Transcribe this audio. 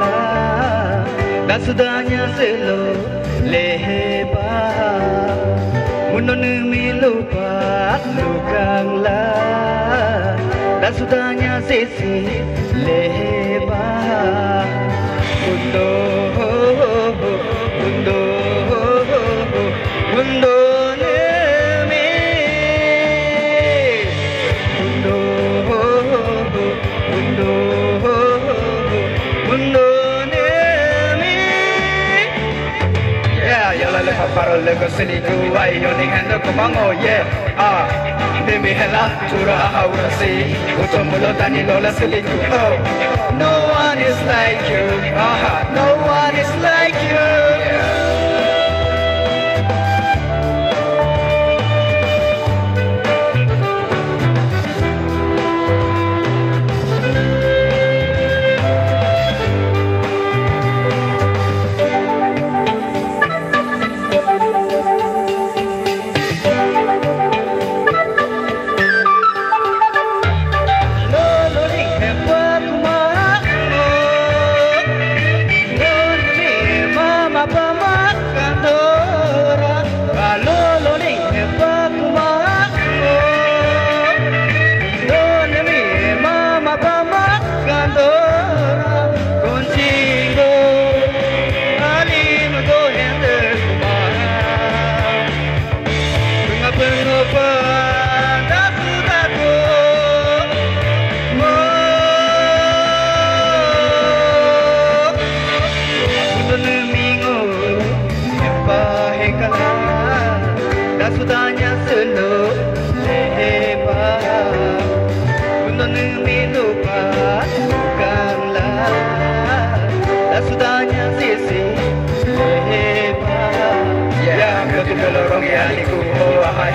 kala sudahnya selo lehe ba munon mi lupa lukang la dasdanya sisi lehe yalla le paparo le ko sili ku ai yo ni kan ko mango yeah ah de mi hela chura haura si uto mulo tani lo la sili ku oh. No one is like you ah no one is like bem não paz.